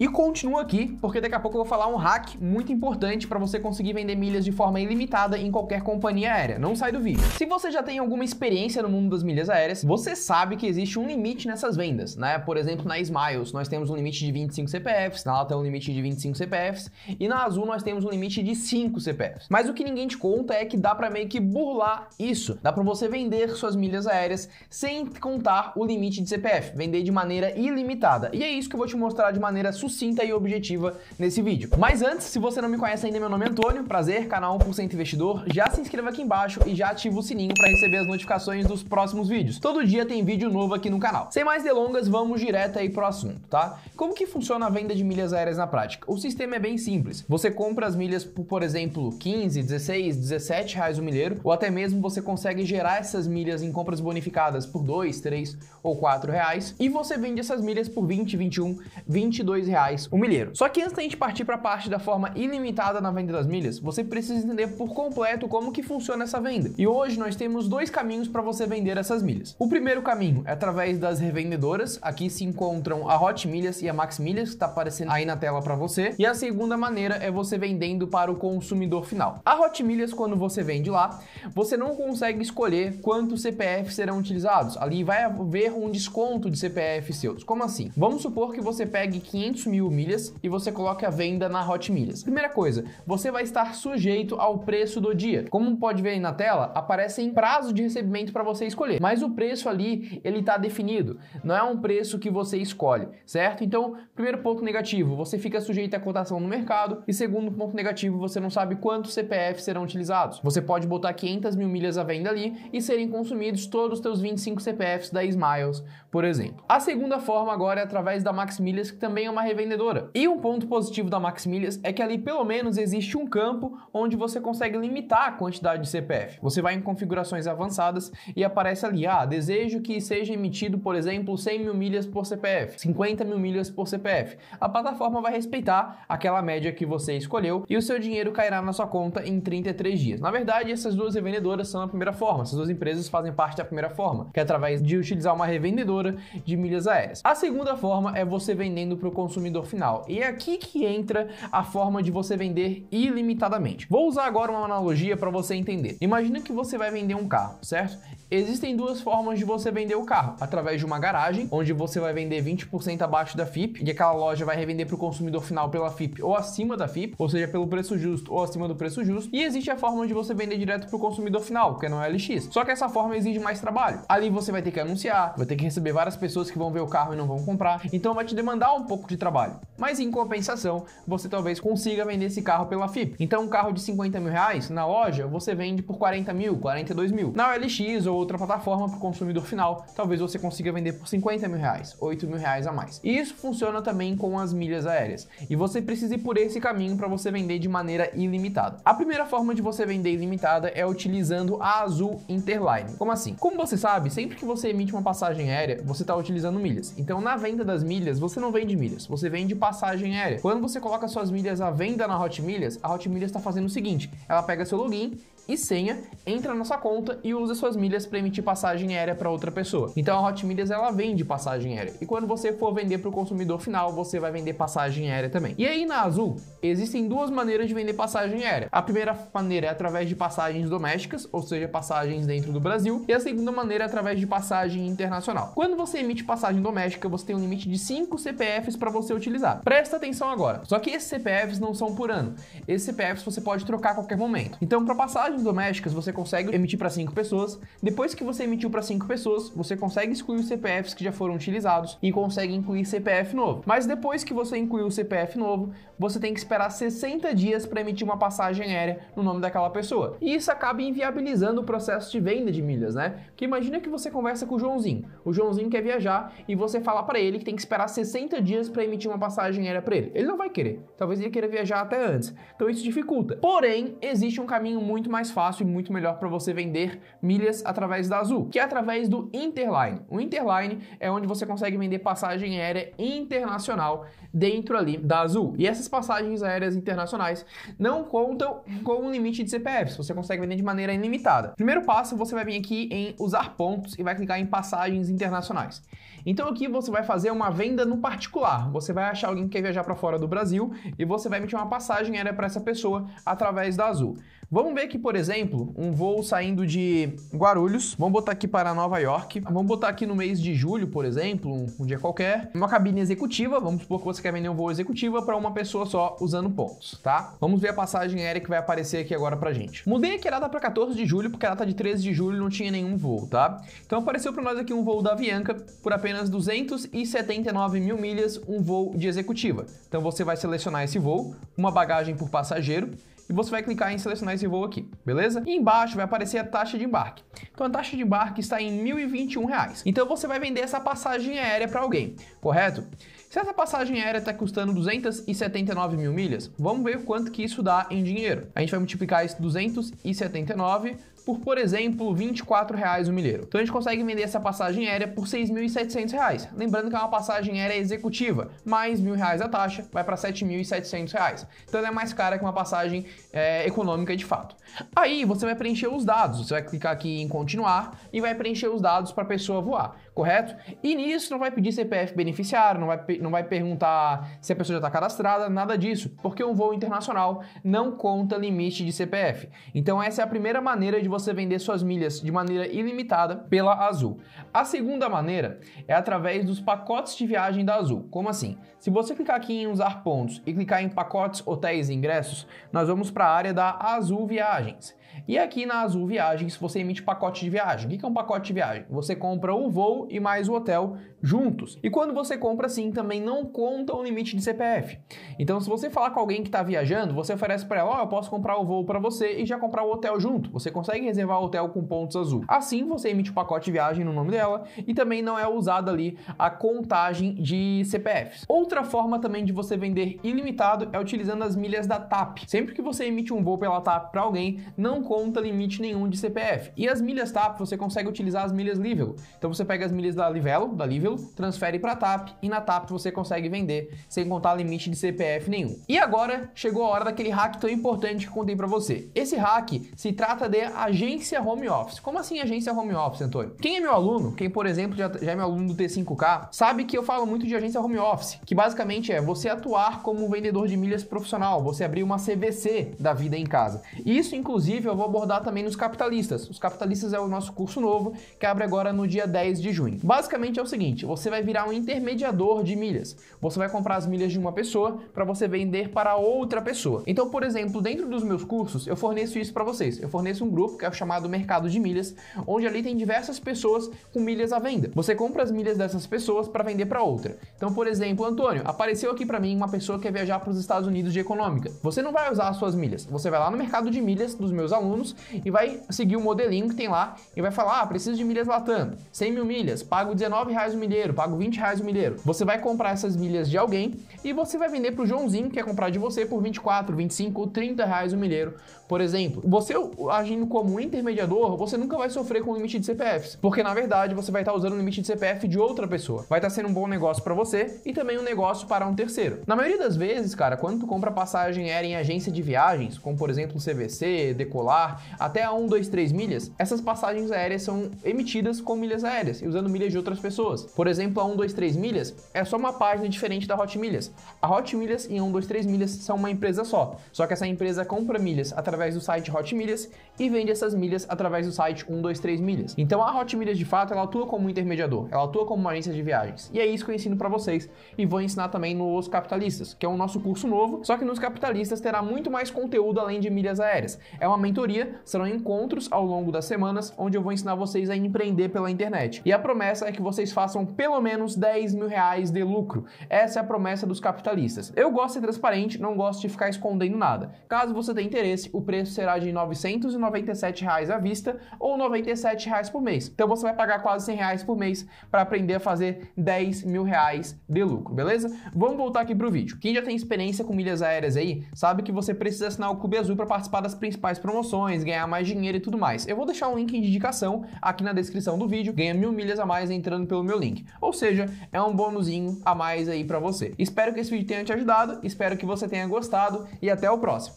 E continuo aqui, porque daqui a pouco eu vou falar um hack muito importante para você conseguir vender milhas de forma ilimitada em qualquer companhia aérea. Não sai do vídeo. Se você já tem alguma experiência no mundo das milhas aéreas, você sabe que existe um limite nessas vendas, né? Por exemplo, na Smiles nós temos um limite de 25 CPFs, na Alta um limite de 25 CPFs e na Azul nós temos um limite de 5 CPFs. Mas o que ninguém te conta é que dá para meio que burlar isso. Dá para você vender suas milhas aéreas sem contar o limite de CPF, vender de maneira ilimitada. E é isso que eu vou te mostrar de maneira sucinta e objetiva nesse vídeo. Mas antes, se você não me conhece ainda, meu nome é Antônio, prazer, canal 1% Investidor, já se inscreva aqui embaixo e já ativa o sininho para receber as notificações dos próximos vídeos. Todo dia tem vídeo novo aqui no canal. Sem mais delongas, vamos direto aí pro assunto, tá? Como que funciona a venda de milhas aéreas na prática? O sistema é bem simples. Você compra as milhas por, por exemplo, 15, 16, 17 reais o milheiro, ou até mesmo você consegue gerar essas milhas em compras bonificadas por 2, 3 ou 4 reais, e você vende essas milhas por 20, 21, 22 reais o milheiro. Só que antes da gente partir para a parte da forma ilimitada na venda das milhas, você precisa entender por completo como que funciona essa venda. E hoje nós temos dois caminhos para você vender essas milhas. O primeiro caminho é através das revendedoras. Aqui se encontram a Hot Milhas e a Max Milhas, que está aparecendo aí na tela para você. E a segunda maneira é você vendendo para o consumidor final. A Hot Milhas, quando você vende lá, você não consegue escolher quantos CPF serão utilizados. Ali vai haver um desconto de CPF seus. Como assim? Vamos supor que você pegue 500 mil milhas e você coloque a venda na Hot Milhas. Primeira coisa, você vai estar sujeito ao preço do dia. Como pode ver aí na tela, aparecem prazo de recebimento para você escolher, mas o preço ali ele está definido. Não é um preço que você escolhe, certo? Então, primeiro ponto negativo, você fica sujeito à cotação no mercado e segundo ponto negativo, você não sabe quantos CPF serão utilizados. Você pode botar 500 mil milhas à venda ali e serem consumidos todos os seus 25 CPFs da Smiles, por exemplo. A segunda forma agora é através da Max Milhas, que também é uma revendedora. E um ponto positivo da Max Milhas é que ali pelo menos existe um campo onde você consegue limitar a quantidade de CPF. Você vai em configurações avançadas e aparece ali, ah, desejo que seja emitido, por exemplo, 100 mil milhas por CPF, 50 mil milhas por CPF. A plataforma vai respeitar aquela média que você escolheu e o seu dinheiro cairá na sua conta em 33 dias. Na verdade, essas duas revendedoras são a primeira forma, essas duas empresas fazem parte da primeira forma, que é através de utilizar uma revendedora de milhas aéreas. A segunda forma é você vendendo para o consumidor final. E é aqui que entra a forma de você vender ilimitadamente. Vou usar agora uma analogia para você entender. Imagina que você vai vender um carro, certo? Existem duas formas de você vender o carro: através de uma garagem, onde você vai vender 20% abaixo da FIP, e aquela loja vai revender para o consumidor final pela FIP ou acima da FIP, ou seja, pelo preço justo ou acima do preço justo. E existe a forma de você vender direto para o consumidor final, que é no LX. Só que essa forma exige mais trabalho. Ali você vai ter que anunciar, vai ter que receber várias pessoas que vão ver o carro e não vão comprar, então vai te demandar um pouco de trabalho. Mas em compensação, você talvez consiga vender esse carro pela FIP. Então, um carro de 50 mil reais na loja você vende por 40 mil, 42 mil. Na OLX ou outra plataforma para o consumidor final, talvez você consiga vender por 50 mil reais, 8 mil reais a mais. E isso funciona também com as milhas aéreas. E você precisa ir por esse caminho para você vender de maneira ilimitada. A primeira forma de você vender ilimitada é utilizando a Azul Interline. Como assim? Como você sabe, sempre que você emite uma passagem aérea, você está utilizando milhas. Então, na venda das milhas, você não vende milhas, você vende passagem aérea. Quando você coloca suas milhas à venda na Hot Milhas, a Hot Milhas está fazendo o seguinte: ela pega seu login e senha, entra na sua conta e usa suas milhas para emitir passagem aérea para outra pessoa. Então a Hot Milhas ela vende passagem aérea. E quando você for vender para o consumidor final, você vai vender passagem aérea também. E aí na Azul, existem duas maneiras de vender passagem aérea. A primeira maneira é através de passagens domésticas, ou seja, passagens dentro do Brasil, e a segunda maneira é através de passagem internacional. Quando você emite passagem doméstica, você tem um limite de 5 CPFs para você utilizar. Presta atenção agora. Só que esses CPFs não são por ano. Esses CPFs você pode trocar a qualquer momento. Então, para passagem domésticas você consegue emitir para 5 pessoas. Depois que você emitiu para 5 pessoas, você consegue excluir os CPFs que já foram utilizados e consegue incluir CPF novo. Mas depois que você incluiu o CPF novo, você tem que esperar 60 dias para emitir uma passagem aérea no nome daquela pessoa. E isso acaba inviabilizando o processo de venda de milhas, né? Porque imagina que você conversa com o Joãozinho. O Joãozinho quer viajar e você fala para ele que tem que esperar 60 dias para emitir uma passagem aérea para ele. Ele não vai querer. Talvez ele queira viajar até antes. Então isso dificulta. Porém, existe um caminho muito mais fácil e muito melhor para você vender milhas através da Azul, que é através do Interline. O Interline é onde você consegue vender passagem aérea internacional dentro ali da Azul. E essas passagens aéreas internacionais não contam com um limite de CPFs, você consegue vender de maneira ilimitada. Primeiro passo, você vai vir aqui em usar pontos e vai clicar em passagens internacionais. Então aqui você vai fazer uma venda no particular. Você vai achar alguém que quer viajar para fora do Brasil e você vai emitir uma passagem aérea para essa pessoa através da Azul. Vamos ver aqui, por exemplo, um voo saindo de Guarulhos. Vamos botar aqui para Nova York. Vamos botar aqui no mês de julho, por exemplo, um, um dia qualquer. Uma cabine executiva. Vamos supor que você quer vender um voo executiva para uma pessoa só usando pontos, tá? Vamos ver a passagem aérea que vai aparecer aqui agora pra gente. Mudei aqui a data para 14 de julho, porque a data de 13 de julho não tinha nenhum voo, tá? Então apareceu para nós aqui um voo da Avianca por apenas 279 mil milhas, um voo de executiva. Então você vai selecionar esse voo, uma bagagem por passageiro e você vai clicar em selecionar esse voo aqui, beleza? E embaixo vai aparecer a taxa de embarque. Então a taxa de embarque está em R$ 1.021. Então você vai vender essa passagem aérea para alguém, correto? Se essa passagem aérea está custando 279 mil milhas, vamos ver quanto que isso dá em dinheiro. A gente vai multiplicar esse 279 por, por exemplo, R$ 24,00 o milheiro. Então a gente consegue vender essa passagem aérea por R$ 6.700. Lembrando que é uma passagem aérea executiva, mais R$ 1.000 a taxa, vai para R$ 7.700. Então ela é mais cara que uma passagem é, econômica de fato. Aí você vai preencher os dados, você vai clicar aqui em continuar e vai preencher os dados para a pessoa voar, correto? E nisso não vai pedir CPF beneficiário, não vai, não vai perguntar se a pessoa já está cadastrada, nada disso, porque um voo internacional não conta limite de CPF. Então essa é a primeira maneira de você vender suas milhas de maneira ilimitada pela Azul. A segunda maneira é através dos pacotes de viagem da Azul. Como assim? Se você clicar aqui em usar pontos e clicar em pacotes, hotéis e ingressos, nós vamos para a área da Azul Viagens. E aqui na Azul Viagens você emite pacote de viagem. O que é um pacote de viagem? Você compra o voo e mais o hotel juntos. E quando você compra assim, também não conta o limite de CPF. Então, se você falar com alguém que está viajando, você oferece para ela: Ó, oh, eu posso comprar o voo para você e já comprar o hotel junto. Você consegue reservar o hotel com pontos azul. Assim, você emite o pacote de viagem no nome dela e também não é usada ali a contagem de CPFs. Outra forma também de você vender ilimitado é utilizando as milhas da TAP. Sempre que você emite um voo pela TAP para alguém, não conta limite nenhum de CPF. E as milhas TAP, você consegue utilizar as milhas Livelo. Então você pega as milhas da Livelo, da Livelo, transfere para TAP e na TAP você consegue vender sem contar limite de CPF nenhum. E agora chegou a hora daquele hack tão importante que contei para você. Esse hack se trata de agência home office. Como assim agência home office, Antônio? Quem é meu aluno, quem por exemplo já, já é meu aluno do T5K, sabe que eu falo muito de agência home office, que basicamente é você atuar como um vendedor de milhas profissional, você abrir uma CVC da vida em casa. Isso inclusive eu vou abordar também nos capitalistas. Os capitalistas é o nosso curso novo que abre agora no dia 10 de junho. Basicamente é o seguinte, você vai virar um intermediador de milhas. Você vai comprar as milhas de uma pessoa para você vender para outra pessoa. Então, por exemplo, dentro dos meus cursos, eu forneço isso para vocês. Eu forneço um grupo que é o chamado Mercado de Milhas, onde ali tem diversas pessoas com milhas à venda. Você compra as milhas dessas pessoas para vender para outra. Então, por exemplo, Antônio, apareceu aqui para mim uma pessoa que quer viajar para os Estados Unidos de econômica. Você não vai usar as suas milhas. Você vai lá no mercado de milhas dos meus alunos e vai seguir o modelinho que tem lá e vai falar: ah, preciso de milhas Latam, 100 mil milhas, pago 19 reais o milheiro, pago 20 reais o milheiro. Você vai comprar essas milhas de alguém e você vai vender para o Joãozinho que quer comprar de você por 24, 25 ou 30 reais o milheiro, por exemplo. Você agindo como intermediador, você nunca vai sofrer com o limite de CPFs, porque na verdade você vai estar usando o limite de CPF de outra pessoa. Vai estar sendo um bom negócio para você e também um negócio para um terceiro. Na maioria das vezes, cara, quando tu compra passagem aérea em agência de viagens, como por exemplo CVC, Decolar, até a 1, 2, 3 milhas, essas passagens aéreas são emitidas com milhas aéreas e usando milhas de outras pessoas. Por exemplo, a 1, 2, 3 milhas é só uma página diferente da Hot Milhas. A Hot Milhas e 1, 2, 3 milhas são uma empresa só, só que essa empresa compra milhas através do site Hot Milhas e vende essas milhas através do site 1, 2, 3 milhas. Então a Hot Milhas de fato ela atua como intermediador, ela atua como uma agência de viagens. E é isso que eu ensino para vocês e vou ensinar também nos Capitalistas, que é o nosso curso novo, só que nos Capitalistas terá muito mais conteúdo além de milhas aéreas. É uma mentoria, serão encontros ao longo das semanas onde eu vou ensinar vocês a empreender pela internet. E a promessa é que vocês façam pelo menos 10 mil reais de lucro. Essa é a promessa dos capitalistas. Eu gosto de ser transparente, não gosto de ficar escondendo nada. Caso você tenha interesse, o preço será de 997 reais à vista ou 97 reais por mês. Então você vai pagar quase 100 reais por mês para aprender a fazer 10 mil reais de lucro, beleza? Vamos voltar aqui pro vídeo. Quem já tem experiência com milhas aéreas aí, sabe que você precisa assinar o Clube Azul para participar das principais promoções, ganhar mais dinheiro e tudo mais. Eu vou deixar um link de indicação aqui na descrição do vídeo, ganha mil milhas a mais entrando pelo meu Ou seja, é um bônusinho a mais aí para você. Espero que esse vídeo tenha te ajudado, espero que você tenha gostado e até o próximo.